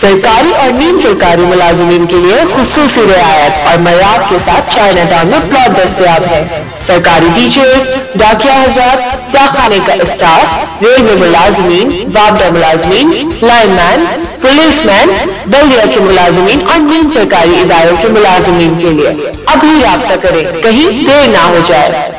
सरकारी और नीम सरकारी मुलाजमीन के लिए खसूसी रियायत और मैार के साथ चाइना टाउन में प्लॉट दस्तियाब है। सरकारी टीचर्स डाकिया हजरात डाखाने का स्टाफ रेलवे मुलाजमीन वापडा मुलाजमीन पुलिस मैन बल्दिया के मुलाजमीन और नीम सरकारी इदारों के मुलाजमीन के लिए अभी रबता करें। कहीं देर ना हो जाए।